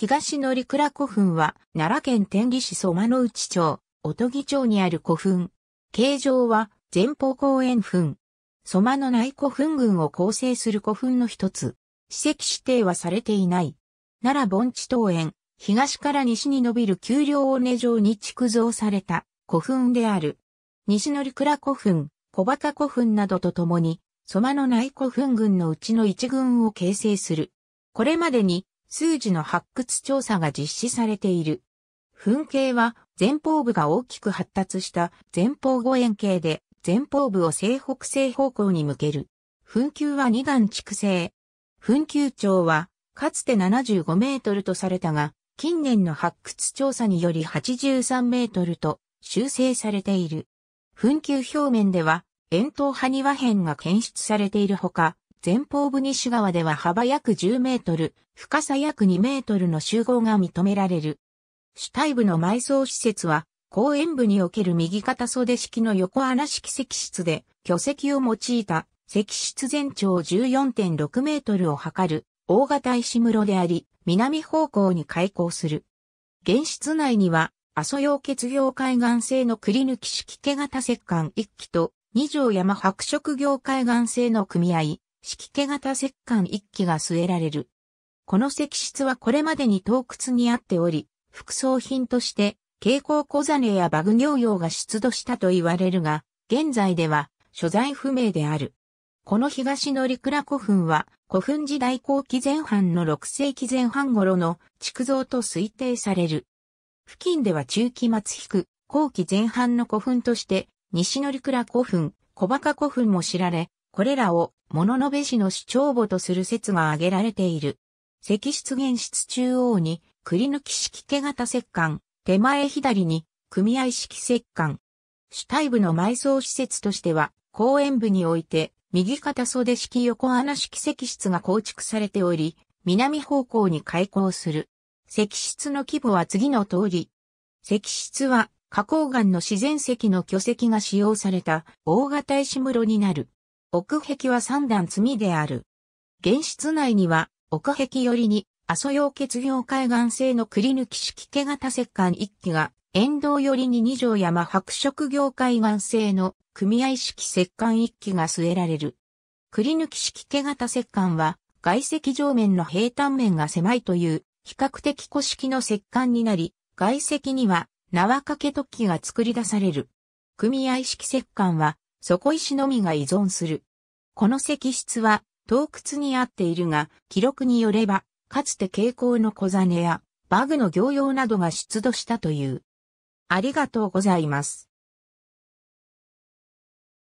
東乗倉古墳は奈良県天理市蘇間の内町、音木町にある古墳。形状は前方後円墳。蘇間の内古墳群を構成する古墳の一つ。史跡指定はされていない。奈良盆地東園、東から西に伸びる丘陵尾根状に築造された古墳である。西乗倉古墳、小バカ古墳などとともに、蘇間の内古墳群のうちの一群を形成する。これまでに数字の発掘調査が実施されている。墳形は前方部が大きく発達した前方後円形で前方部を西北西方向に向ける。墳丘は二段築成。墳丘長はかつて75メートルとされたが、近年の発掘調査により83メートルと修正されている。墳丘表面では円筒埴輪片が検出されているほか、前方部西側では幅約10メートル、深さ約2メートルの集合が認められる。主体部の埋葬施設は、公園部における右肩袖式の横穴式石室で、巨石を用いた石室全長14.6メートルを測る大型石室であり、南方向に開口する。現室内には、阿蘇洋結業海岸製の栗抜き式毛型石棺1基と、二条山白色業海岸製の組合、式毛型石棺1基が据えられる。この石室はこれまでに洞窟にあっており、副葬品として蛍光小金やバグ尿用が出土したと言われるが、現在では所在不明である。この東の倉古墳は古墳時代後期前半の6世紀前半頃の築造と推定される。付近では中期末引く後期前半の古墳として西の倉古墳、小バカ古墳も知られ、これらを物の部市の主張母とする説が挙げられている。石室原室中央に、栗抜き式毛型石棺、手前左に、組合式石棺。主体部の埋葬施設としては、公園部において、右肩袖式横穴式石室が構築されており、南方向に開口する。石室の規模は次の通り。石室は、花崗岩の自然石の巨石が使用された大型石室になる。奥壁は三段積みである。原室内には、奥壁寄りに、阿蘇洋結業海岸製の栗抜き式毛型石棺一機が、沿道寄りに二条山白色業海岸製の組合式石棺一機が据えられる。栗抜き式毛型石棺は、外石上面の平坦面が狭いという、比較的古式の石棺になり、外石には縄掛け突起が作り出される。組合式石棺は、底石のみが依存する。この石室は洞窟にあっているが、記録によれば、かつて蛍光の小金やバグの行用などが出土したという。ありがとうございます。